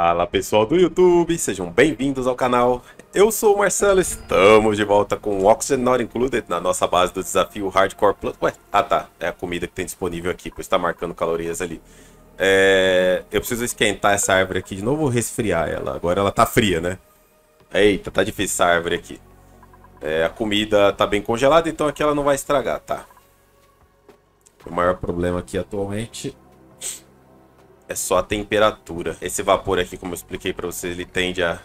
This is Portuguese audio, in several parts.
Fala pessoal do YouTube, sejam bem-vindos ao canal. Eu sou o Marcelo, estamos de volta com o Oxygen Not Included na nossa base do desafio Hardcore Plus. Ué, ah tá, é a comida que tem disponível aqui, pois está marcando calorias ali. É, eu preciso esquentar essa árvore aqui de novo ou resfriar ela. Agora ela tá fria, né? Eita, tá difícil essa árvore aqui. É, a comida tá bem congelada, então aqui ela não vai estragar, tá? O maior problema aqui atualmente é só a temperatura. Esse vapor aqui, como eu expliquei pra vocês, ele tende a,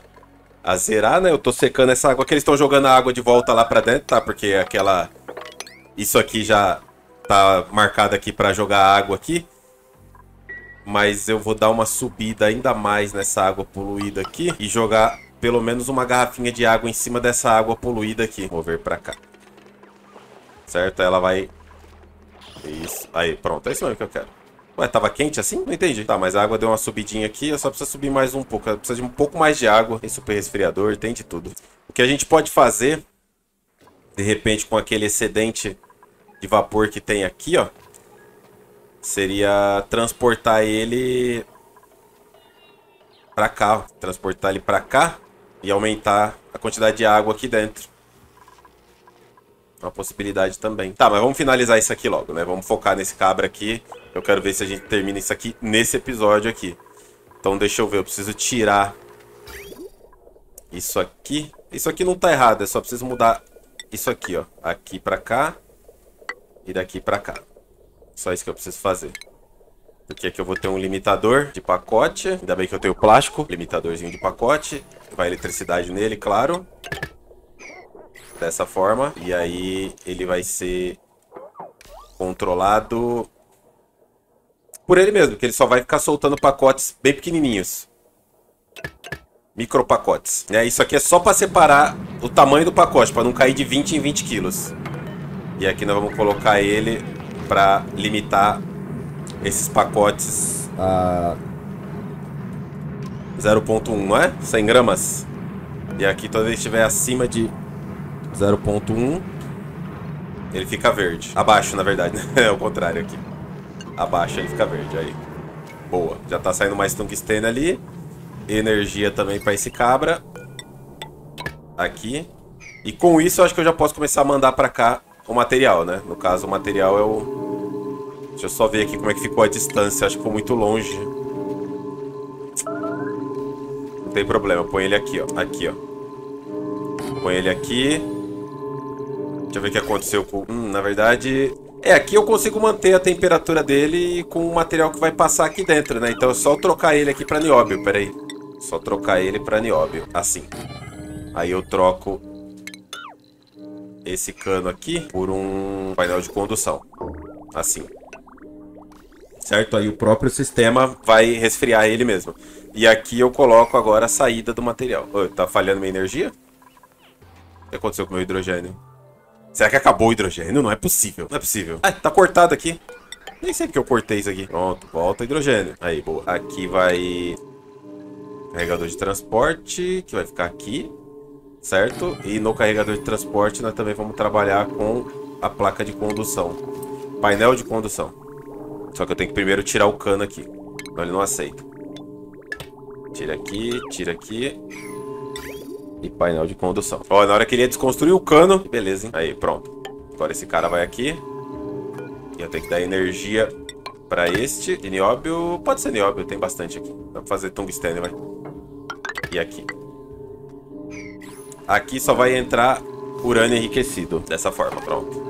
a zerar, né? Eu tô secando essa água aqui, eles estão jogando a água de volta lá pra dentro, tá? Porque aquela... Isso aqui já tá marcado aqui pra jogar água aqui. Mas eu vou dar uma subida ainda mais nessa água poluída aqui e jogar pelo menos uma garrafinha de água em cima dessa água poluída aqui. Vou ver pra cá. Certo? Ela vai... Isso. Aí, pronto. É isso mesmo que eu quero. Ué, tava quente assim? Não entendi. Tá, mas a água deu uma subidinha aqui, eu só precisa subir mais um pouco. Precisa de um pouco mais de água. Tem super resfriador, tem de tudo. O que a gente pode fazer, de repente, com aquele excedente de vapor que tem aqui, ó, seria transportar ele pra cá, ó. Transportar ele pra cá e aumentar a quantidade de água aqui dentro. Uma possibilidade também. Tá, mas vamos finalizar isso aqui logo, né? Vamos focar nesse cabra aqui. Eu quero ver se a gente termina isso aqui nesse episódio aqui. Então deixa eu ver, eu preciso tirar isso aqui. Isso aqui não tá errado, é só preciso mudar isso aqui, ó. Aqui pra cá e daqui pra cá. Só isso que eu preciso fazer. Porque aqui eu vou ter um limitador de pacote. Ainda bem que eu tenho plástico. Limitadorzinho de pacote. Vai eletricidade nele, claro. Dessa forma. E aí ele vai ser controlado por ele mesmo, que ele só vai ficar soltando pacotes bem pequenininhos. Micro pacotes. Né? Isso aqui é só para separar o tamanho do pacote, para não cair de 20 em 20 quilos. E aqui nós vamos colocar ele para limitar esses pacotes a 0.1, não é? 100 gramas. E aqui toda vez que estiver acima de 0.1, ele fica verde. Abaixo, na verdade? É o contrário aqui abaixa ele fica verde. Aí. Boa. Já tá saindo mais tungstênio ali. Energia também para esse cabra. Aqui. E com isso eu acho que eu já posso começar a mandar para cá o material, né? No caso, o material é o... Deixa eu só ver aqui como é que ficou a distância. Acho que ficou muito longe. Não tem problema. Põe ele aqui, ó. Aqui, ó. Põe ele aqui. Deixa eu ver o que aconteceu com... Hum, na verdade, é, aqui eu consigo manter a temperatura dele com o material que vai passar aqui dentro, né? Então é só trocar ele aqui para nióbio, peraí. Só trocar ele para nióbio, assim. Aí eu troco esse cano aqui por um painel de condução. Assim. Certo? Aí o próprio sistema vai resfriar ele mesmo. E aqui eu coloco agora a saída do material. Oi, tá falhando minha energia? O que aconteceu com o meu hidrogênio? Será que acabou o hidrogênio? Não é possível. Não é possível. Ah, tá cortado aqui. Nem sei porque eu cortei isso aqui. Pronto, volta hidrogênio. Aí, boa. Aqui vai... Carregador de transporte, que vai ficar aqui. Certo? E no carregador de transporte nós também vamos trabalhar com a placa de condução. Painel de condução. Só que eu tenho que primeiro tirar o cano aqui. Senão ele não aceita. Tira aqui, tira aqui e painel de condução. Ó, na hora que ele ia desconstruir o cano, beleza, hein? Aí, pronto. Agora esse cara vai aqui. E eu tenho que dar energia pra este. De nióbio, pode ser nióbio, tem bastante aqui. Dá pra fazer tungstênio, vai. E aqui. Aqui só vai entrar urânio enriquecido, dessa forma, pronto.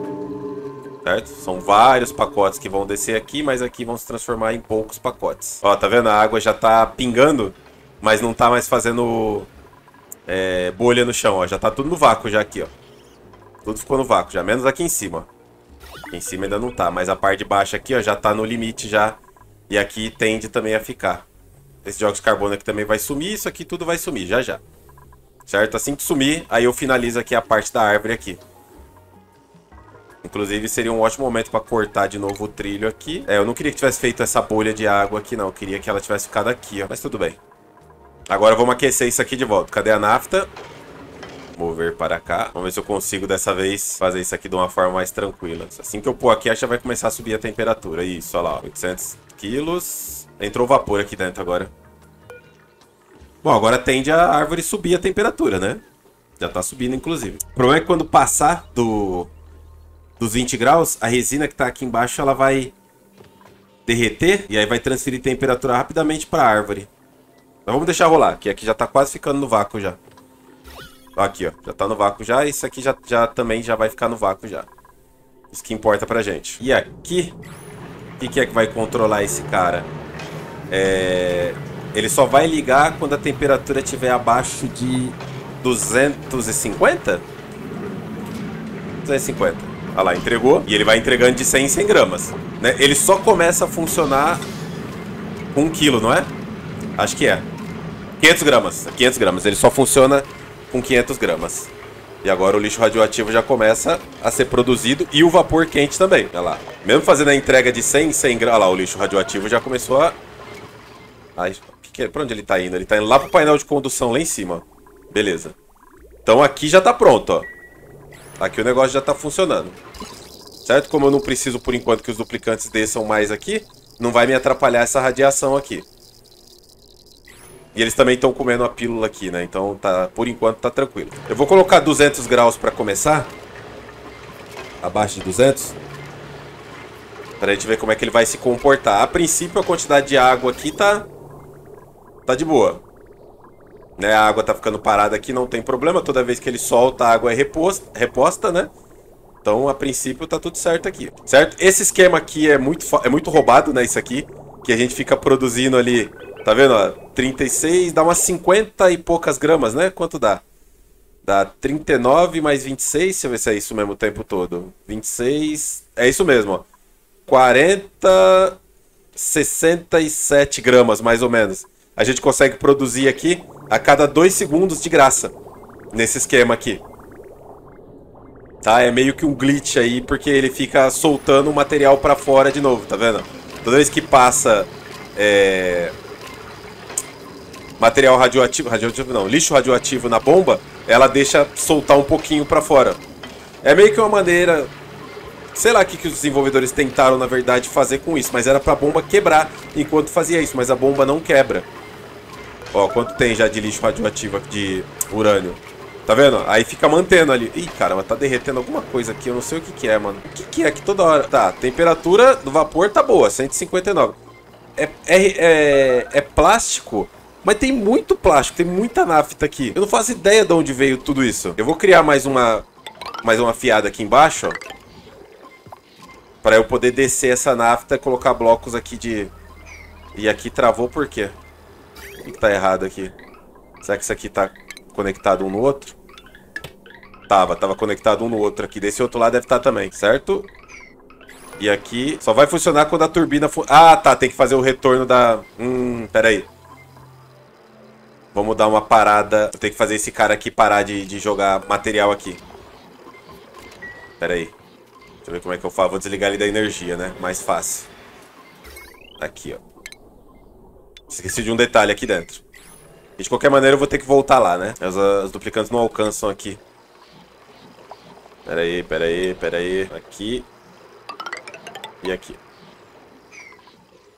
Certo? São vários pacotes que vão descer aqui, mas aqui vão se transformar em poucos pacotes. Ó, tá vendo? A água já tá pingando, mas não tá mais fazendo é, bolha no chão, ó. Já tá tudo no vácuo já aqui, ó. Tudo ficou no vácuo já, menos aqui em cima. Aqui em cima ainda não tá, mas a parte de baixo aqui, ó, já tá no limite já. E aqui tende também a ficar. Esse de carbono aqui também vai sumir, isso aqui tudo vai sumir, já já. Certo? Assim que sumir, aí eu finalizo aqui a parte da árvore aqui. Inclusive, seria um ótimo momento para cortar de novo o trilho aqui. É, eu não queria que tivesse feito essa bolha de água aqui, não. Eu queria que ela tivesse ficado aqui, ó. Mas tudo bem. Agora vamos aquecer isso aqui de volta. Cadê a nafta? Mover para cá. Vamos ver se eu consigo dessa vez fazer isso aqui de uma forma mais tranquila. Assim que eu pôr aqui, acho que vai começar a subir a temperatura. Isso, olha lá. 800 quilos. Entrou vapor aqui dentro agora. Bom, agora tende a árvore subir a temperatura, né? Já tá subindo, inclusive. O problema é que quando passar do, dos 20 graus, a resina que tá aqui embaixo, ela vai derreter e aí vai transferir temperatura rapidamente para a árvore. Mas vamos deixar rolar, que aqui já tá quase ficando no vácuo já. Aqui, ó, já tá no vácuo já, isso aqui já, já também já vai ficar no vácuo já. Isso que importa pra gente. E aqui, o que, que é que vai controlar esse cara? É... Ele só vai ligar quando a temperatura estiver abaixo de 250? 250. Olha lá, entregou. E ele vai entregando de 100 em 100 gramas. Né? Ele só começa a funcionar com 1 kg, não é? Acho que é. 500 gramas. 500 gramas. Ele só funciona com 500 gramas. E agora o lixo radioativo já começa a ser produzido e o vapor quente também. Olha lá. Mesmo fazendo a entrega de 100 em 100 gramas. Olha lá, o lixo radioativo já começou a... Ai, que é? pra onde ele tá indo? Ele tá indo lá pro painel de condução lá em cima. Beleza. Então aqui já tá pronto, ó. Aqui o negócio já tá funcionando. Certo? Como eu não preciso, por enquanto, que os duplicantes desçam mais aqui, não vai me atrapalhar essa radiação aqui. E eles também estão comendo a pílula aqui, né? Então, tá, por enquanto, tá tranquilo. Eu vou colocar 200 graus para começar. Abaixo de 200. Pra gente ver como é que ele vai se comportar. A princípio, a quantidade de água aqui tá... Tá de boa. Né? A água tá ficando parada aqui, não tem problema. Toda vez que ele solta, a água é reposta, reposta né? Então, a princípio, tá tudo certo aqui. Certo? Esse esquema aqui é muito, é muito roubado, né? Isso aqui. Que a gente fica produzindo ali Tá vendo, ó? 36 dá umas 50 e poucas gramas, né? Quanto dá? Dá 39 mais 26, deixa eu ver se é isso mesmo o tempo todo. 26, é isso mesmo, ó. 40, 67 gramas, mais ou menos. A gente consegue produzir aqui a cada 2 segundos de graça. Nesse esquema aqui. Tá? É meio que um glitch aí, porque ele fica soltando o material pra fora de novo, tá vendo? Toda vez que passa... É material radioativo, radioativo não, lixo radioativo na bomba, ela deixa soltar um pouquinho para fora. É meio que uma maneira, sei lá o que, que os desenvolvedores tentaram na verdade fazer com isso, mas era para a bomba quebrar enquanto fazia isso, mas a bomba não quebra. Ó, quanto tem já de lixo radioativo de urânio? Tá vendo? Aí fica mantendo ali. Ih, caramba, tá derretendo alguma coisa aqui. Eu não sei o que que é, mano. O que que é que toda hora... Tá, temperatura do vapor tá boa, 159. É, é, é, é plástico mas tem muito plástico, tem muita nafta aqui. Eu não faço ideia de onde veio tudo isso. Eu vou criar mais uma, mais uma fiada aqui embaixo, ó. Pra eu poder descer essa nafta e colocar blocos aqui de... E aqui travou por quê? O que tá errado aqui? Será que isso aqui tá conectado um no outro? Tava, tava conectado um no outro aqui. Desse outro lado deve estar tá também, certo? E aqui só vai funcionar quando a turbina... for. Ah, tá, tem que fazer o retorno da... Hum, pera aí. Vamos dar uma parada. Eu tenho que fazer esse cara aqui parar de, de jogar material aqui. Pera aí. Deixa eu ver como é que eu faço. Vou desligar ele da energia, né? Mais fácil. Aqui, ó. Esqueci de um detalhe aqui dentro. E de qualquer maneira eu vou ter que voltar lá, né? As, as duplicantes não alcançam aqui. Pera aí, pera aí, pera aí. Aqui. E aqui.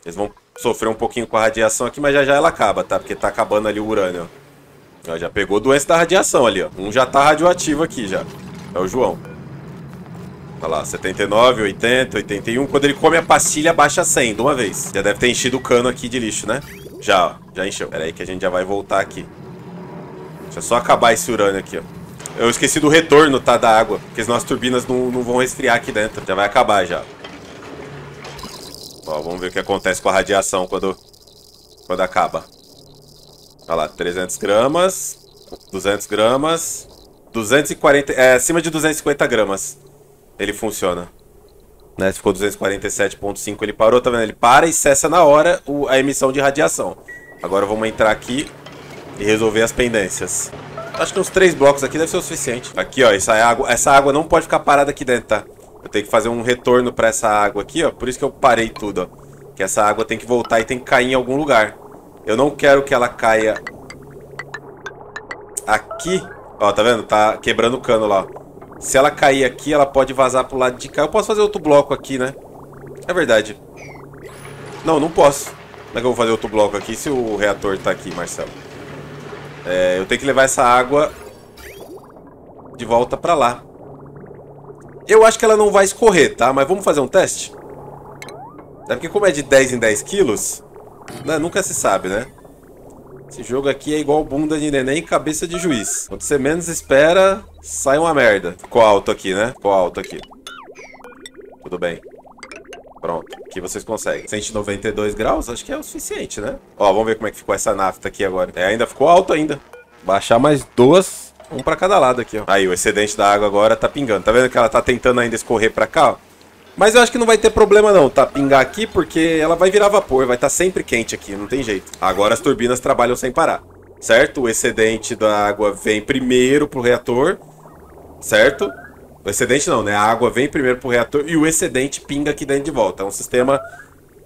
Eles vão sofrer um pouquinho com a radiação aqui, mas já já ela acaba, tá? Porque tá acabando ali o urânio, ó. Já pegou doença da radiação ali, ó. Um já tá radioativo aqui já. É o João. Olha lá, 79, 80, 81. Quando ele come a pastilha, baixa 100 de uma vez. Já deve ter enchido o cano aqui de lixo, né? Já, ó. Já encheu. Pera aí que a gente já vai voltar aqui. Deixa só acabar esse urânio aqui, ó. Eu esqueci do retorno, tá, da água. Porque as nossas turbinas não, não vão resfriar aqui dentro. Já vai acabar já. Ó, vamos ver o que acontece com a radiação quando, quando acaba. Olha lá, 300 gramas, 200 gramas, 240, é, acima de 250 gramas ele funciona. Né, ficou 247.5 ele parou, tá vendo? Ele para e cessa na hora o, a emissão de radiação. Agora vamos entrar aqui e resolver as pendências. Acho que uns três blocos aqui deve ser o suficiente. Aqui, ó, essa água, essa água não pode ficar parada aqui dentro, tá? Tenho que fazer um retorno para essa água aqui, ó. Por isso que eu parei tudo, ó. Que essa água tem que voltar e tem que cair em algum lugar. Eu não quero que ela caia aqui. Ó, tá vendo? Tá quebrando o cano lá. Se ela cair aqui, ela pode vazar pro lado de cá. Eu posso fazer outro bloco aqui, né? É verdade. Não, não posso. Como é que eu vou fazer outro bloco aqui se o reator tá aqui, Marcelo? É, eu tenho que levar essa água de volta pra lá. Eu acho que ela não vai escorrer, tá? Mas vamos fazer um teste? É porque como é de 10 em 10 quilos, né? nunca se sabe, né? Esse jogo aqui é igual bunda de neném e cabeça de juiz. Quando você menos espera, sai uma merda. Ficou alto aqui, né? Ficou alto aqui. Tudo bem. Pronto. Aqui vocês conseguem. 192 graus, acho que é o suficiente, né? Ó, vamos ver como é que ficou essa nafta aqui agora. É, ainda ficou alto ainda. Baixar mais duas, um pra cada lado aqui, ó. Aí, o excedente da água agora tá pingando. Tá vendo que ela tá tentando ainda escorrer pra cá, ó? Mas eu acho que não vai ter problema não, tá? Pingar aqui, porque ela vai virar vapor, vai estar tá sempre quente aqui, não tem jeito. Agora as turbinas trabalham sem parar, certo? O excedente da água vem primeiro pro reator, certo? O excedente não, né? A água vem primeiro pro reator e o excedente pinga aqui dentro de volta. É um sistema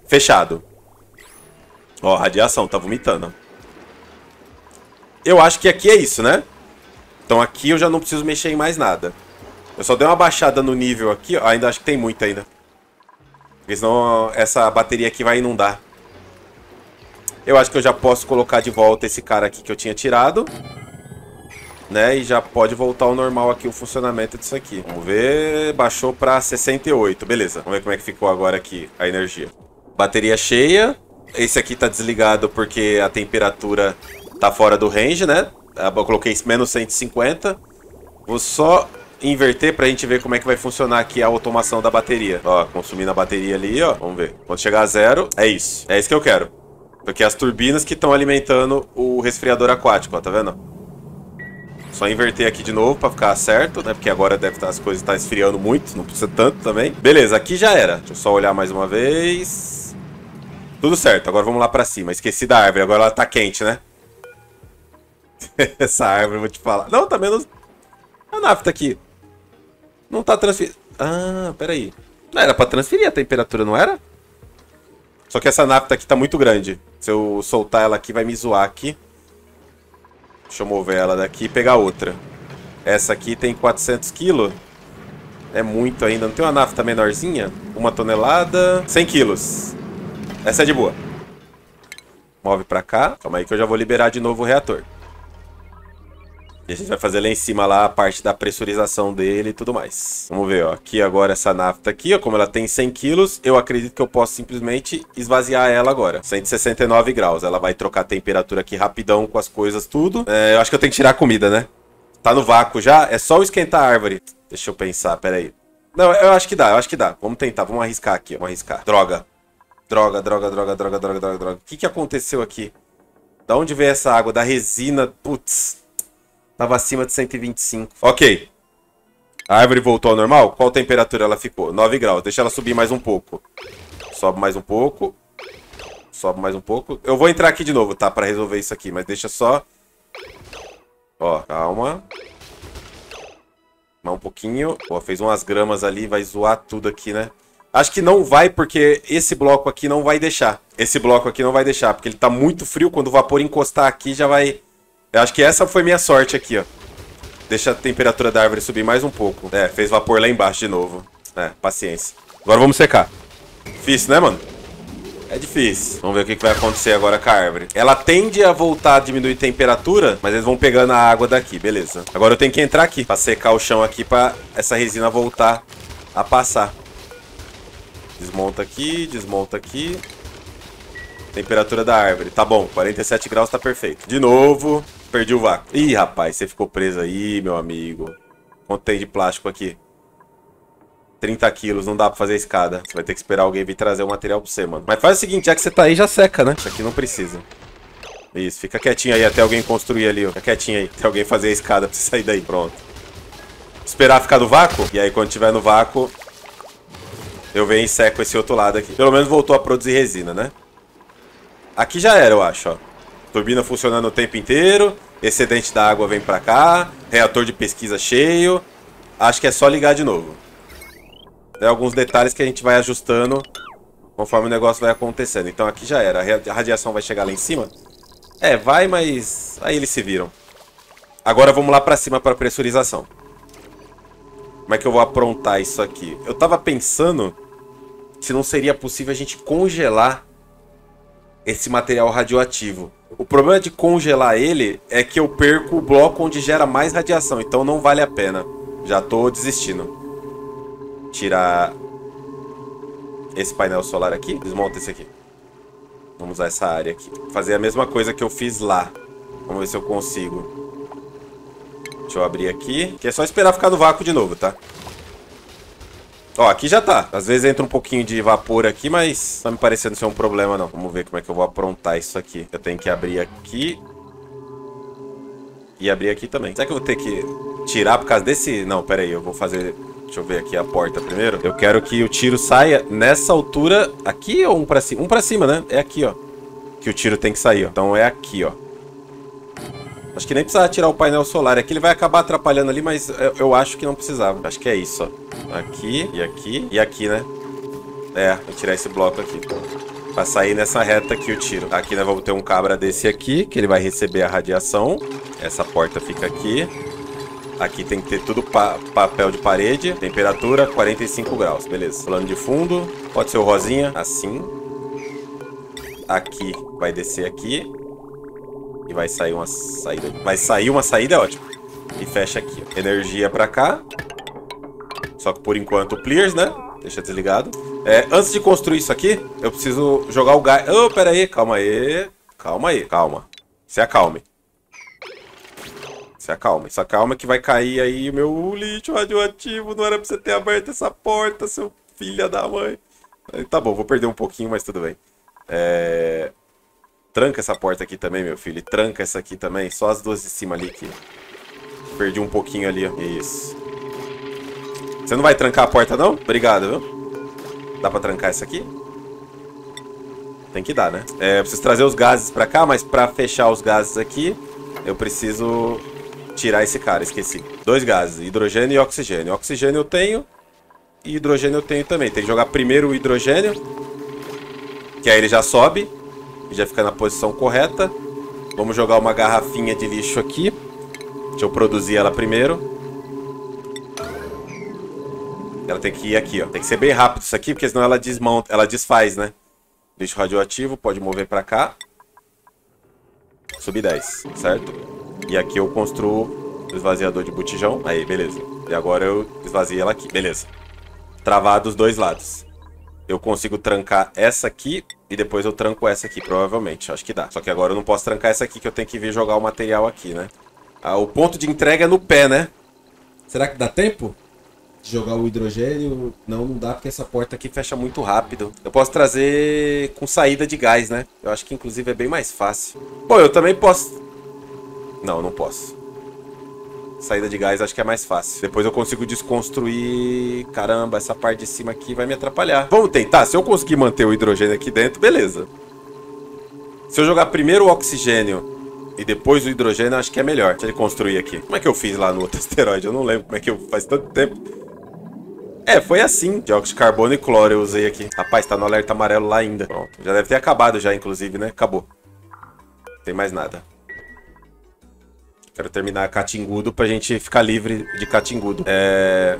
fechado. Ó, radiação, tá vomitando. Eu acho que aqui é isso, né? Então aqui eu já não preciso mexer em mais nada. Eu só dei uma baixada no nível aqui, ó. Ainda acho que tem muito ainda. Porque senão essa bateria aqui vai inundar. Eu acho que eu já posso colocar de volta esse cara aqui que eu tinha tirado. Né? E já pode voltar ao normal aqui o funcionamento disso aqui. Vamos ver. Baixou para 68. Beleza. Vamos ver como é que ficou agora aqui a energia. Bateria cheia. Esse aqui tá desligado porque a temperatura tá fora do range, né? Eu coloquei menos 150. Vou só inverter pra gente ver como é que vai funcionar aqui a automação da bateria. Ó, consumindo a bateria ali, ó. Vamos ver. Quando chegar a zero, é isso. É isso que eu quero. Porque as turbinas que estão alimentando o resfriador aquático, ó, tá vendo? Só inverter aqui de novo pra ficar certo, né? Porque agora deve estar, tá, as coisas estão tá esfriando muito, não precisa tanto também. Beleza, aqui já era. Deixa eu só olhar mais uma vez. Tudo certo, agora vamos lá pra cima. Esqueci da árvore, agora ela tá quente, né? Essa árvore, eu vou te falar. Não, tá menos... A nafta aqui. Não tá transferindo. Ah, peraí. Não era pra transferir a temperatura, não era? Só que essa nafta aqui tá muito grande. Se eu soltar ela aqui, vai me zoar aqui. Deixa eu mover ela daqui e pegar outra. Essa aqui tem 400 quilos. É muito ainda. Não tem uma nafta menorzinha? Uma tonelada. 100 quilos. Essa é de boa. Move pra cá. Calma aí que eu já vou liberar de novo o reator. E a gente vai fazer lá em cima lá a parte da pressurização dele e tudo mais. Vamos ver, ó. Aqui agora essa nafta aqui, ó. Como ela tem 100 quilos, eu acredito que eu posso simplesmente esvaziar ela agora. 169 graus. Ela vai trocar a temperatura aqui rapidão com as coisas tudo. É, eu acho que eu tenho que tirar a comida, né? Tá no vácuo já? É só esquentar a árvore. Deixa eu pensar, peraí. Não, eu acho que dá, eu acho que dá. Vamos tentar, vamos arriscar aqui, vamos arriscar. Droga. Droga, droga, droga, droga, droga, droga, droga. O que, que aconteceu aqui? Da onde veio essa água? Da resina. Putz. Tava acima de 125. Ok. A árvore voltou ao normal? Qual temperatura ela ficou? 9 graus. Deixa ela subir mais um pouco. Sobe mais um pouco. Sobe mais um pouco. Eu vou entrar aqui de novo, tá? Pra resolver isso aqui. Mas deixa só... Ó, calma. Mais um pouquinho. Ó, fez umas gramas ali. Vai zoar tudo aqui, né? Acho que não vai, porque esse bloco aqui não vai deixar. Esse bloco aqui não vai deixar, porque ele tá muito frio. Quando o vapor encostar aqui, já vai eu acho que essa foi minha sorte aqui, ó. Deixa a temperatura da árvore subir mais um pouco. É, fez vapor lá embaixo de novo. É, paciência. Agora vamos secar. Difícil, né, mano? É difícil. Vamos ver o que vai acontecer agora com a árvore. Ela tende a voltar a diminuir temperatura, mas eles vão pegando a água daqui, beleza. Agora eu tenho que entrar aqui pra secar o chão aqui pra essa resina voltar a passar. Desmonta aqui, desmonta aqui. Temperatura da árvore. Tá bom, 47 graus tá perfeito. De novo. Perdi o vácuo. Ih, rapaz, você ficou preso aí, meu amigo. Quanto tem de plástico aqui? 30 quilos, não dá pra fazer a escada. Você vai ter que esperar alguém vir trazer o material pra você, mano. Mas faz o seguinte, já que você tá aí, já seca, né? Isso aqui não precisa. Isso, fica quietinho aí até alguém construir ali, ó. Fica quietinho aí, até alguém fazer a escada pra você sair daí. Pronto. Esperar ficar no vácuo, e aí quando tiver no vácuo, eu venho e seco esse outro lado aqui. Pelo menos voltou a produzir resina, né? Aqui já era, eu acho, ó. Turbina funcionando o tempo inteiro. Excedente da água vem pra cá. Reator de pesquisa cheio. Acho que é só ligar de novo. Tem alguns detalhes que a gente vai ajustando conforme o negócio vai acontecendo. Então aqui já era. A radiação vai chegar lá em cima? É, vai, mas aí eles se viram. Agora vamos lá pra cima pra pressurização. Como é que eu vou aprontar isso aqui? Eu tava pensando se não seria possível a gente congelar esse material radioativo. O problema de congelar ele é que eu perco o bloco onde gera mais radiação, então não vale a pena. Já tô desistindo. Tirar esse painel solar aqui, desmonta esse aqui. Vamos usar essa área aqui. Fazer a mesma coisa que eu fiz lá. Vamos ver se eu consigo. Deixa eu abrir aqui. Que é só esperar ficar no vácuo de novo, tá? Ó, aqui já tá. Às vezes entra um pouquinho de vapor aqui, mas tá me parecendo ser um problema, não. Vamos ver como é que eu vou aprontar isso aqui. Eu tenho que abrir aqui. E abrir aqui também. Será que eu vou ter que tirar por causa desse... Não, pera aí. Eu vou fazer... Deixa eu ver aqui a porta primeiro. Eu quero que o tiro saia nessa altura aqui ou um pra cima? Um pra cima, né? É aqui, ó. Que o tiro tem que sair, ó. Então é aqui, ó. Acho que nem precisava tirar o painel solar. Aqui ele vai acabar atrapalhando ali, mas eu, eu acho que não precisava. Acho que é isso, ó. Aqui, e aqui, e aqui, né? É, vou tirar esse bloco aqui. Pra sair nessa reta aqui o tiro. Aqui nós vamos ter um cabra desse aqui, que ele vai receber a radiação. Essa porta fica aqui. Aqui tem que ter tudo pa papel de parede. Temperatura 45 graus, beleza. Plano de fundo, pode ser o rosinha, assim. Aqui vai descer aqui. E vai sair uma saída. Vai sair uma saída, é ótimo. E fecha aqui. Ó. Energia pra cá. Só que por enquanto o clears, né? Deixa desligado. É, antes de construir isso aqui, eu preciso jogar o gás. Oh, pera aí, calma aí. Calma aí, calma. Se acalme. Se acalme. Se acalma que vai cair aí meu lixo radioativo. Não era pra você ter aberto essa porta, seu filho da mãe. Tá bom, vou perder um pouquinho, mas tudo bem. É... Tranca essa porta aqui também, meu filho. E tranca essa aqui também. Só as duas de cima ali que... Perdi um pouquinho ali, ó. Isso. Você não vai trancar a porta, não? Obrigado, viu? Dá pra trancar essa aqui? Tem que dar, né? É, eu preciso trazer os gases pra cá, mas pra fechar os gases aqui, eu preciso tirar esse cara, esqueci. Dois gases, hidrogênio e oxigênio. Oxigênio eu tenho e hidrogênio eu tenho também. Tem que jogar primeiro o hidrogênio, que aí ele já sobe já fica na posição correta. Vamos jogar uma garrafinha de lixo aqui. Deixa eu produzir ela primeiro. Ela tem que ir aqui, ó. Tem que ser bem rápido isso aqui, porque senão ela desmonta, ela desfaz, né? Lixo radioativo, pode mover pra cá. Sub 10, certo? E aqui eu construo o esvaziador de botijão. Aí, beleza. E agora eu esvaziei ela aqui. Beleza. Travado os dois lados eu consigo trancar essa aqui e depois eu tranco essa aqui, provavelmente. Acho que dá. Só que agora eu não posso trancar essa aqui, que eu tenho que vir jogar o material aqui, né? Ah, o ponto de entrega é no pé, né? Será que dá tempo? De jogar o hidrogênio? Não, não dá, porque essa porta aqui fecha muito rápido. Eu posso trazer com saída de gás, né? Eu acho que, inclusive, é bem mais fácil. Pô, eu também posso... Não, não posso saída de gás acho que é mais fácil. Depois eu consigo desconstruir... Caramba, essa parte de cima aqui vai me atrapalhar. Vamos tentar. Se eu conseguir manter o hidrogênio aqui dentro, beleza. Se eu jogar primeiro o oxigênio e depois o hidrogênio, acho que é melhor. Deixa ele construir aqui. Como é que eu fiz lá no outro asteroide? Eu não lembro como é que eu... Faz tanto tempo. É, foi assim. Dióxido de carbono e cloro eu usei aqui. Rapaz, tá no alerta amarelo lá ainda. Pronto. Já deve ter acabado já, inclusive, né? Acabou. Não tem mais nada. Quero terminar Catingudo pra gente ficar livre de Catingudo. É...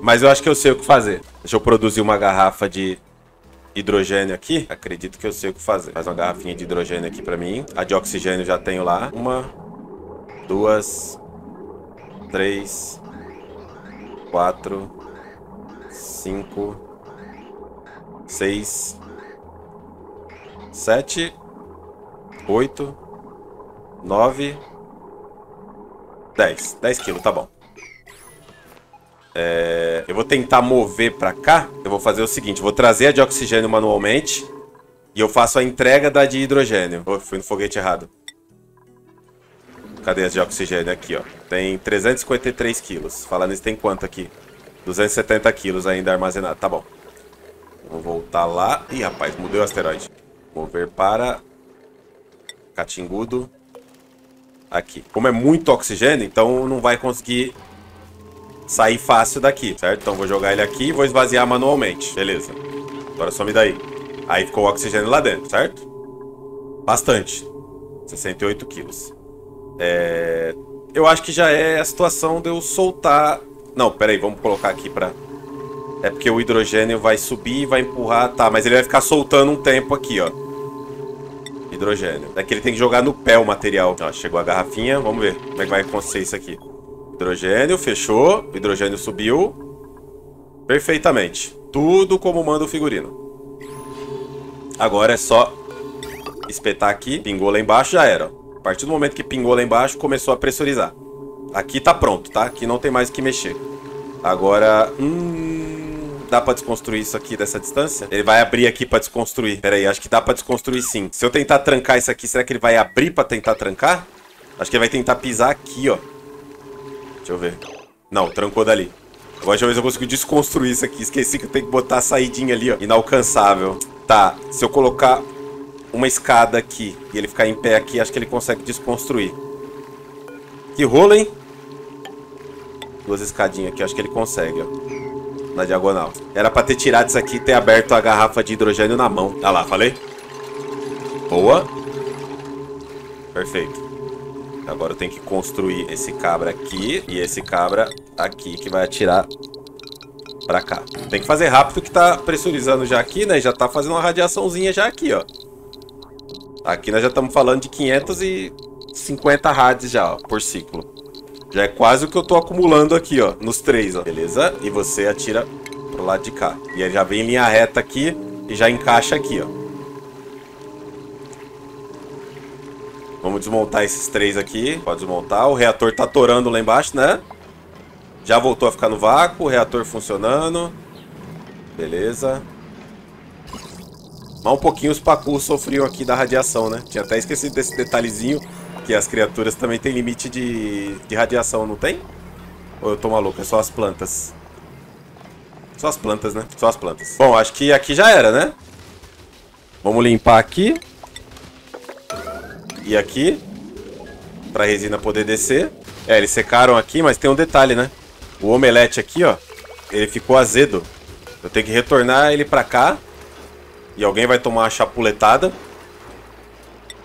Mas eu acho que eu sei o que fazer. Deixa eu produzir uma garrafa de hidrogênio aqui. Acredito que eu sei o que fazer. Faz uma garrafinha de hidrogênio aqui pra mim. A de oxigênio já tenho lá. Uma, duas, três, quatro, cinco, seis, sete, oito, nove... 10. 10 quilos, tá bom. É, eu vou tentar mover pra cá. Eu vou fazer o seguinte, vou trazer a de oxigênio manualmente. E eu faço a entrega da de hidrogênio. Oh, fui no foguete errado. Cadê as de oxigênio? Aqui, ó. Tem 353 quilos. Falando isso, tem quanto aqui? 270 quilos ainda armazenado. Tá bom. Vou voltar lá. Ih, rapaz, mudei o asteroide. Mover para... Catingudo aqui. Como é muito oxigênio, então não vai conseguir sair fácil daqui, certo? Então vou jogar ele aqui e vou esvaziar manualmente. Beleza. Agora some daí. Aí ficou o oxigênio lá dentro, certo? Bastante. 68 quilos. É... Eu acho que já é a situação de eu soltar... Não, peraí, vamos colocar aqui pra... É porque o hidrogênio vai subir e vai empurrar... Tá, mas ele vai ficar soltando um tempo aqui, ó. Hidrogênio. Daqui ele tem que jogar no pé o material. Ó, chegou a garrafinha. Vamos ver como é que vai acontecer isso aqui. Hidrogênio, fechou. O hidrogênio subiu. Perfeitamente. Tudo como manda o figurino. Agora é só espetar aqui. Pingou lá embaixo, já era. A partir do momento que pingou lá embaixo, começou a pressurizar. Aqui tá pronto, tá? Aqui não tem mais o que mexer. Agora... Hum, dá pra desconstruir isso aqui dessa distância? Ele vai abrir aqui pra desconstruir. Pera aí, acho que dá pra desconstruir sim. Se eu tentar trancar isso aqui, será que ele vai abrir pra tentar trancar? Acho que ele vai tentar pisar aqui, ó. Deixa eu ver. Não, trancou dali. Agora se eu consigo desconstruir isso aqui. Esqueci que eu tenho que botar a saidinha ali, ó. Inalcançável. Tá, se eu colocar uma escada aqui e ele ficar em pé aqui, acho que ele consegue desconstruir. Que rolo, hein? Duas escadinhas aqui, acho que ele consegue, ó. Na diagonal. Era pra ter tirado isso aqui e ter aberto a garrafa de hidrogênio na mão. Olha lá, falei? Boa. Perfeito. Agora eu tenho que construir esse cabra aqui e esse cabra aqui que vai atirar pra cá. Tem que fazer rápido que tá pressurizando já aqui, né? Já tá fazendo uma radiaçãozinha já aqui, ó. Aqui nós já estamos falando de 550 rádios já, ó, por ciclo. Já é quase o que eu tô acumulando aqui, ó, nos três, ó. Beleza? E você atira pro lado de cá. E ele já vem em linha reta aqui e já encaixa aqui, ó. Vamos desmontar esses três aqui. Pode desmontar. O reator tá torando lá embaixo, né? Já voltou a ficar no vácuo. O reator funcionando. Beleza. Mas um pouquinho os pacus sofriam aqui da radiação, né? Tinha até esquecido desse detalhezinho. Que as criaturas também têm limite de, de radiação, não tem? Ou eu tô maluco? É só as plantas. Só as plantas, né? Só as plantas. Bom, acho que aqui já era, né? Vamos limpar aqui. E aqui. Pra resina poder descer. É, eles secaram aqui, mas tem um detalhe, né? O omelete aqui, ó. Ele ficou azedo. Eu tenho que retornar ele pra cá. E alguém vai tomar uma chapuletada.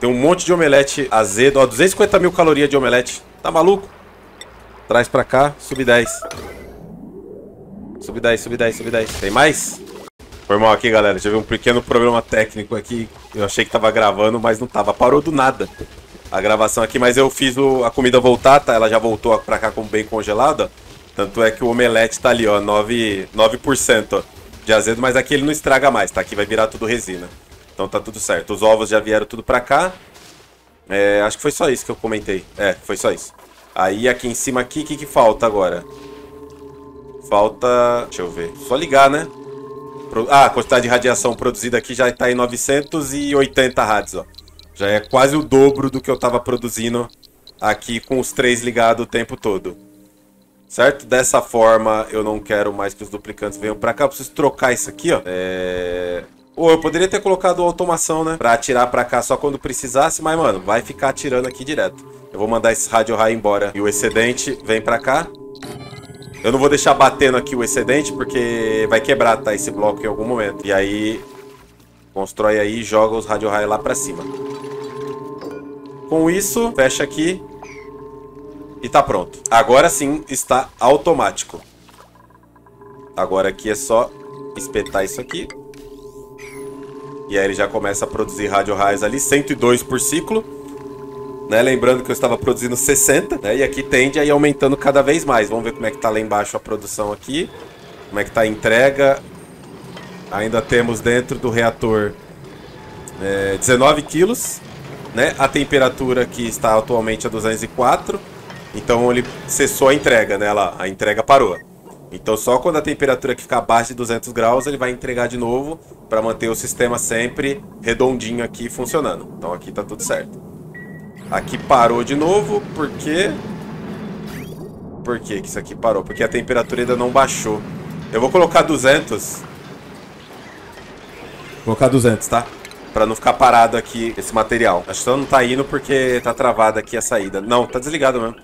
Tem um monte de omelete azedo. Ó, 250 mil calorias de omelete. Tá maluco? Traz pra cá. Sub 10. Sub 10, sub 10, sub 10. Tem mais? Foi mal aqui, galera. Tive um pequeno problema técnico aqui. Eu achei que tava gravando, mas não tava. Parou do nada a gravação aqui. Mas eu fiz o, a comida voltar, tá? Ela já voltou pra cá como bem congelada. Tanto é que o omelete tá ali, ó. 9%, 9% ó, de azedo. Mas aqui ele não estraga mais, tá? Aqui vai virar tudo resina. Então tá tudo certo. Os ovos já vieram tudo pra cá. É, acho que foi só isso que eu comentei. É, foi só isso. Aí aqui em cima aqui, o que, que falta agora? Falta... Deixa eu ver. Só ligar, né? Ah, a quantidade de radiação produzida aqui já está em 980 rádios, ó. Já é quase o dobro do que eu estava produzindo aqui com os três ligados o tempo todo. Certo? Dessa forma, eu não quero mais que os duplicantes venham para cá. Eu preciso trocar isso aqui, ó. É... Ou eu poderia ter colocado automação, né? Pra atirar pra cá só quando precisasse, mas, mano, vai ficar atirando aqui direto. Eu vou mandar esse rádio raio embora. E o excedente vem pra cá. Eu não vou deixar batendo aqui o excedente, porque vai quebrar, tá? Esse bloco em algum momento. E aí, constrói aí e joga os radio raio lá pra cima. Com isso, fecha aqui. E tá pronto. Agora sim está automático. Agora aqui é só espetar isso aqui. E aí ele já começa a produzir radio raios ali, 102 por ciclo. Né? Lembrando que eu estava produzindo 60, né? E aqui tende a ir aumentando cada vez mais. Vamos ver como é que tá lá embaixo a produção aqui. Como é que tá a entrega. Ainda temos dentro do reator é, 19 quilos. Né? A temperatura aqui está atualmente a 204. Então ele cessou a entrega, né? Lá, a entrega parou. Então só quando a temperatura aqui ficar abaixo de 200 graus ele vai entregar de novo para manter o sistema sempre redondinho aqui funcionando. Então aqui tá tudo certo. Aqui parou de novo, porque... Por que que isso aqui parou? Porque a temperatura ainda não baixou. Eu vou colocar 200. Vou colocar 200, tá? Pra não ficar parado aqui esse material. Acho que só não tá indo porque tá travada aqui a saída. Não, tá desligado mesmo.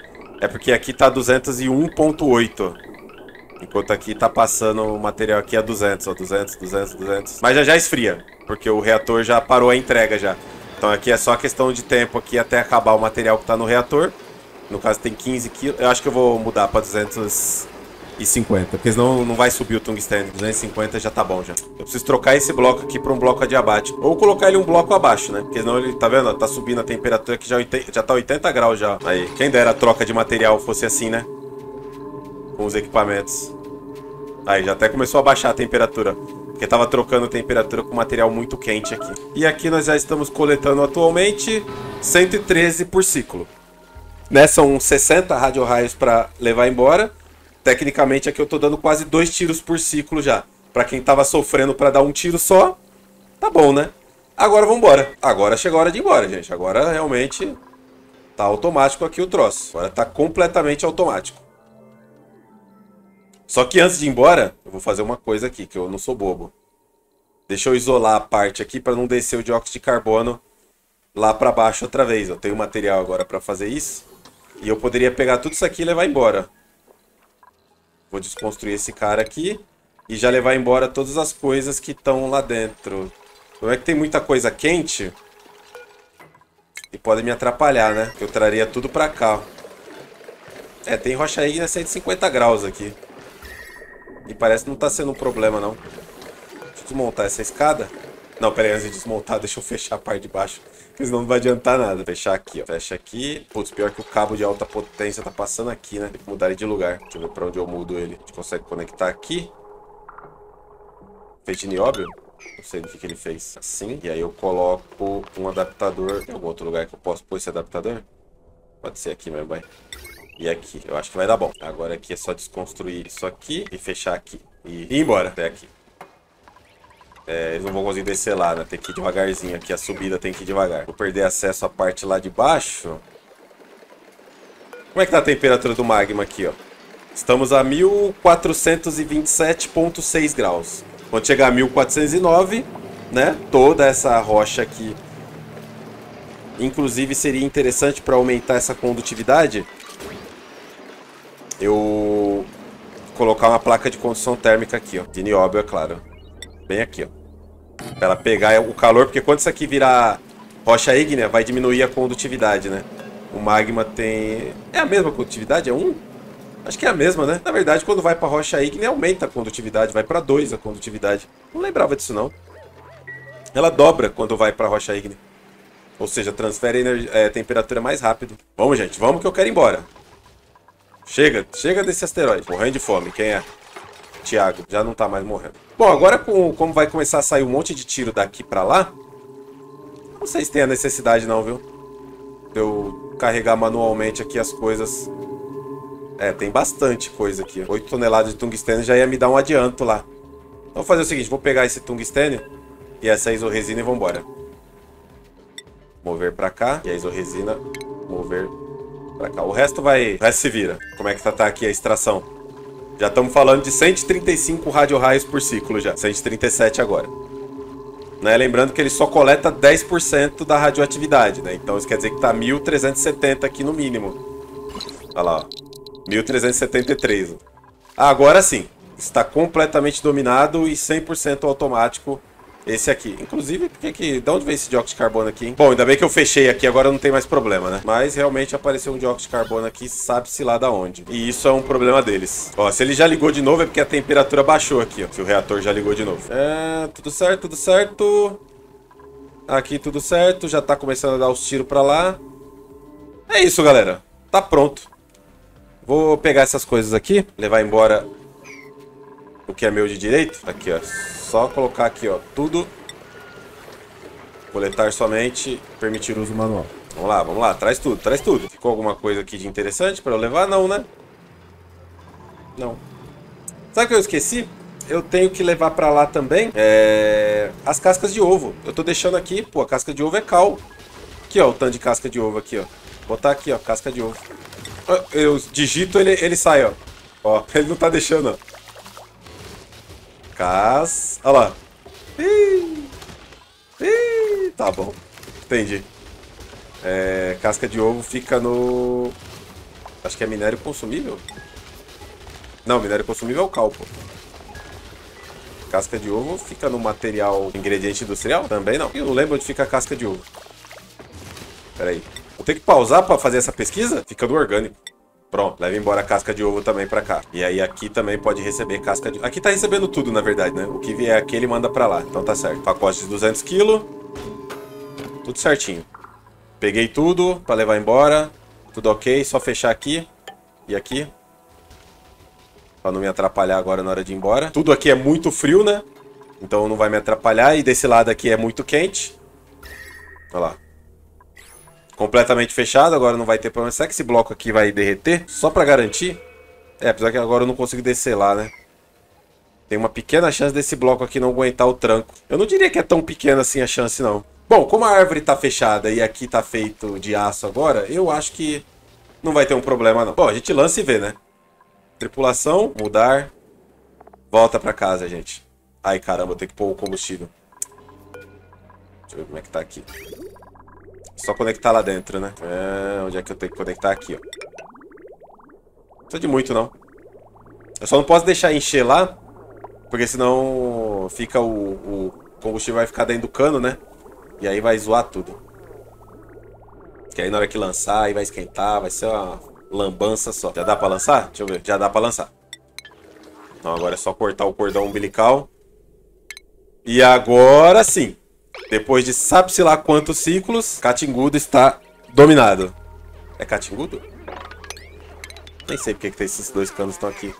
É porque aqui tá 201.8. Enquanto aqui tá passando o material aqui a 200, ó. 200, 200, 200. Mas já já esfria. Porque o reator já parou a entrega já. Então aqui é só questão de tempo aqui até acabar o material que está no reator. No caso tem 15 quilos. Eu acho que eu vou mudar 200, 250, porque senão não vai subir o tungstênio. 250 já tá bom já. Eu preciso trocar esse bloco aqui para um bloco adiabático. Ou colocar ele um bloco abaixo, né? Porque senão ele, tá vendo? Tá subindo a temperatura que já, já tá 80 graus já. Aí, quem dera a troca de material fosse assim, né? Com os equipamentos. Aí, já até começou a baixar a temperatura. Porque tava trocando a temperatura com material muito quente aqui. E aqui nós já estamos coletando atualmente 113 por ciclo. Né? São 60 radio-raios para levar embora. Tecnicamente aqui eu tô dando quase dois tiros por ciclo já. Para quem tava sofrendo para dar um tiro só, tá bom, né? Agora vamos embora. Agora chegou a hora de ir embora, gente. Agora realmente tá automático aqui o troço. Agora tá completamente automático. Só que antes de ir embora, eu vou fazer uma coisa aqui, que eu não sou bobo. Deixa eu isolar a parte aqui para não descer o dióxido de carbono lá para baixo outra vez. Eu tenho material agora para fazer isso. E eu poderia pegar tudo isso aqui e levar embora. Vou desconstruir esse cara aqui e já levar embora todas as coisas que estão lá dentro. Não é que tem muita coisa quente e pode me atrapalhar, né? Eu traria tudo para cá. É, tem rocha ígnea 150 graus aqui. E parece que não tá sendo um problema, não. Deixa eu desmontar essa escada. Não, pera aí, antes de desmontar, deixa eu fechar a parte de baixo. Porque senão não vai adiantar nada. Fechar aqui, ó. Fecha aqui. Putz, pior que o cabo de alta potência tá passando aqui, né? Tem que mudar ele de lugar. Deixa eu ver pra onde eu mudo ele. A gente consegue conectar aqui. De nióbio? Não sei do que, que ele fez. Assim. E aí eu coloco um adaptador. Tem algum outro lugar que eu posso pôr esse adaptador? Pode ser aqui mesmo, vai e aqui. Eu acho que vai dar bom. Agora aqui é só desconstruir isso aqui e fechar aqui. E ir embora até aqui. É, eles não vão conseguir descer lá, né? Tem que ir devagarzinho aqui. A subida tem que ir devagar. Vou perder acesso à parte lá de baixo. Como é que tá a temperatura do magma aqui, ó? Estamos a 1427.6 graus. Quando chegar a 1409, né? Toda essa rocha aqui. Inclusive seria interessante para aumentar essa condutividade eu colocar uma placa de condução térmica aqui, ó. De nióbio, é claro. Bem aqui, ó. Pra ela pegar o calor, porque quando isso aqui virar rocha ígnea, vai diminuir a condutividade, né? O magma tem... É a mesma condutividade? É 1? Um? Acho que é a mesma, né? Na verdade, quando vai pra rocha ígnea, aumenta a condutividade. Vai pra 2 a condutividade. Não lembrava disso, não. Ela dobra quando vai pra rocha ígnea. Ou seja, transfere é, temperatura mais rápido. Vamos, gente. Vamos que eu quero ir embora. Chega, chega desse asteroide. Morrendo de fome. Quem é? Tiago. Já não tá mais morrendo. Bom, agora com, como vai começar a sair um monte de tiro daqui pra lá, não sei se tem a necessidade não, viu? De eu carregar manualmente aqui as coisas. É, tem bastante coisa aqui. 8 toneladas de tungstênio já ia me dar um adianto lá. Então vou fazer o seguinte, vou pegar esse tungstênio e essa isorresina e vambora. Mover pra cá e a isorresina mover pra cá. O resto vai, vai se vira. Como é que tá, tá aqui a extração? Já estamos falando de 135 radio-raios por ciclo já. 137 agora. Né? Lembrando que ele só coleta 10% da radioatividade, né? Então isso quer dizer que tá 1370 aqui no mínimo. Olha lá, ó. 1373. Ah, agora sim. Está completamente dominado e 100% automático esse aqui. Inclusive, porque que... De onde vem esse dióxido de carbono aqui, hein? Bom, ainda bem que eu fechei aqui, agora não tem mais problema, né? Mas realmente apareceu um dióxido de carbono aqui, sabe-se lá da onde. E isso é um problema deles. Ó, se ele já ligou de novo é porque a temperatura baixou aqui, ó. Se o reator já ligou de novo. É, tudo certo, tudo certo. Aqui tudo certo, já tá começando a dar os tiros pra lá. É isso, galera. Tá pronto. Vou pegar essas coisas aqui, levar embora o que é meu de direito. Aqui, ó. Só colocar aqui, ó, tudo. Coletar somente, permitir uso manual. Vamos lá, vamos lá, traz tudo, traz tudo. Ficou alguma coisa aqui de interessante para eu levar? Não, né? Não. Sabe o que eu esqueci? Eu tenho que levar para lá também é... as cascas de ovo. Eu tô deixando aqui, pô, a casca de ovo é cal. Aqui, ó, o tanto de casca de ovo aqui, ó. Botar aqui, ó, casca de ovo. Eu digito, ele, ele sai, ó. Ó, ele não tá deixando, ó. Cas... Olha lá. Ih, ih, tá bom. Entendi. É, casca de ovo fica no... Acho que é minério consumível? Não, minério consumível é o cal, pô. Casca de ovo fica no material ingrediente industrial? Também não. Eu não lembro onde fica a casca de ovo. Pera aí. Vou ter que pausar pra fazer essa pesquisa? Fica no orgânico. Pronto, leva embora a casca de ovo também pra cá. E aí aqui também pode receber casca de... Aqui tá recebendo tudo, na verdade, né? O que vier aqui ele manda pra lá. Então tá certo. Pacote de 200 kg. Tudo certinho. Peguei tudo pra levar embora. Tudo ok. Só fechar aqui. E aqui. Pra não me atrapalhar agora na hora de ir embora. Tudo aqui é muito frio, né? Então não vai me atrapalhar. E desse lado aqui é muito quente. Olha lá. Completamente fechado, agora não vai ter problema. Será que esse bloco aqui vai derreter? Só pra garantir? É, apesar que agora eu não consigo descer lá, né? Tem uma pequena chance desse bloco aqui não aguentar o tranco. Eu não diria que é tão pequena assim a chance, não. Bom, como a árvore tá fechada e aqui tá feito de aço agora, eu acho que não vai ter um problema, não. Bom, a gente lança e vê, né? Tripulação, mudar. Volta pra casa, gente. Ai, caramba, eu tenho que pôr o combustível. Deixa eu ver como é que tá aqui. Só conectar lá dentro, né? É, onde é que eu tenho que conectar? Aqui, ó. Não precisa de muito, não. Eu só não posso deixar encher lá, porque senão fica o, o combustível vai ficar dentro do cano, né? E aí vai zoar tudo. Que aí na hora que lançar, aí vai esquentar, vai ser uma lambança só. Já dá pra lançar? Deixa eu ver. Já dá pra lançar. Então agora é só cortar o cordão umbilical. E agora sim. Depois de sabe-se lá quantos ciclos, Catingudo está dominado. É Catingudo? Nem sei porque que esses dois canos estão aqui.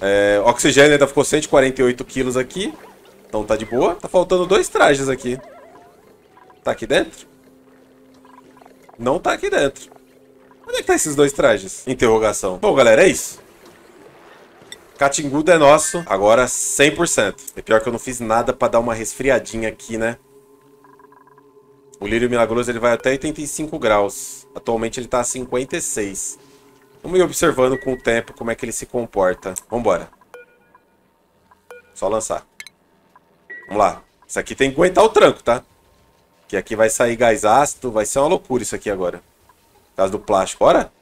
É, oxigênio ainda ficou 148 quilos aqui. Então tá de boa. Tá faltando dois trajes aqui. Tá aqui dentro? Não tá aqui dentro. Onde é que tá esses dois trajes? Interrogação. Bom, galera, é isso. Catingudo é nosso, agora 100%. É pior que eu não fiz nada pra dar uma resfriadinha aqui, né? O lírio milagroso ele vai até 85 graus. Atualmente ele está a 56. Vamos ir observando com o tempo como é que ele se comporta. Vambora. Só lançar. Vamos lá. Isso aqui tem que aguentar o tranco, tá? Que aqui vai sair gás ácido. Vai ser uma loucura isso aqui agora. Por causa do plástico. Bora?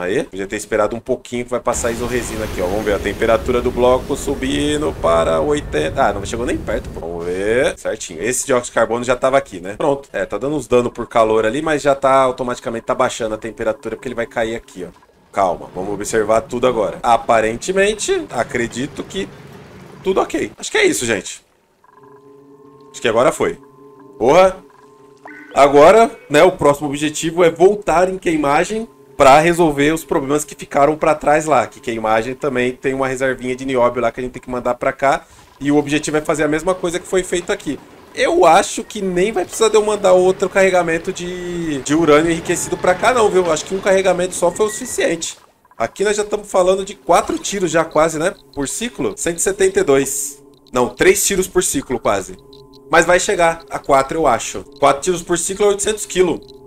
Aí, podia ter esperado um pouquinho que vai passar isoresina aqui, ó. Vamos ver a temperatura do bloco subindo para 80. Ah, não chegou nem perto, pô. Vamos ver. Certinho. Esse dióxido de carbono já tava aqui, né? Pronto. É, tá dando uns dano por calor ali, mas já tá automaticamente tá baixando a temperatura porque ele vai cair aqui, ó. Calma, vamos observar tudo agora. Aparentemente, acredito que tudo ok. Acho que é isso, gente. Acho que agora foi. Porra. Agora, né, o próximo objetivo é voltar em queimagem para resolver os problemas que ficaram para trás lá, que, que a imagem também tem uma reservinha de nióbio lá que a gente tem que mandar para cá, e o objetivo é fazer a mesma coisa que foi feito aqui. Eu acho que nem vai precisar de eu mandar outro carregamento de, de urânio enriquecido para cá não, viu? Acho que um carregamento só foi o suficiente. Aqui nós já estamos falando de quatro tiros já quase, né? Por ciclo, 172. Não, três tiros por ciclo quase. Mas vai chegar a quatro, eu acho. Quatro tiros por ciclo é 800 quilos.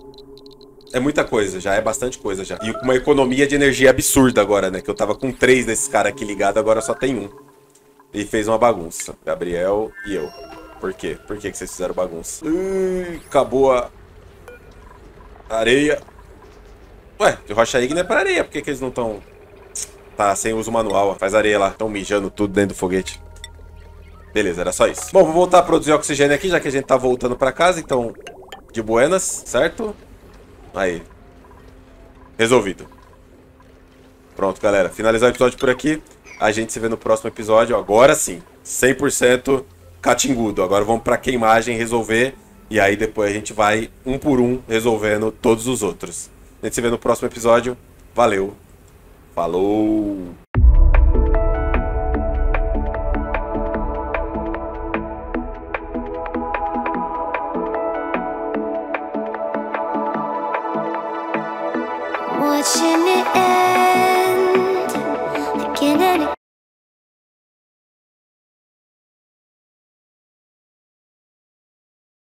É muita coisa, já é bastante coisa já. E uma economia de energia absurda agora, né? Que eu tava com três desses caras aqui ligados, agora só tem um. E fez uma bagunça. Gabriel e eu. Por quê? Por que, que vocês fizeram bagunça? Ui, acabou a areia. Ué, de rocha ígnea é pra areia. Por que, que eles não estão... Tá, sem uso manual. Ó. Faz areia lá. Estão mijando tudo dentro do foguete. Beleza, era só isso. Bom, vou voltar a produzir oxigênio aqui, já que a gente tá voltando pra casa. Então, de buenas, certo? Aí. Resolvido. Pronto, galera. Finalizar o episódio por aqui. A gente se vê no próximo episódio. Agora sim. 100% catingudo. Agora vamos pra queimagem resolver. E aí depois a gente vai um por um resolvendo todos os outros. A gente se vê no próximo episódio. Valeu. Falou.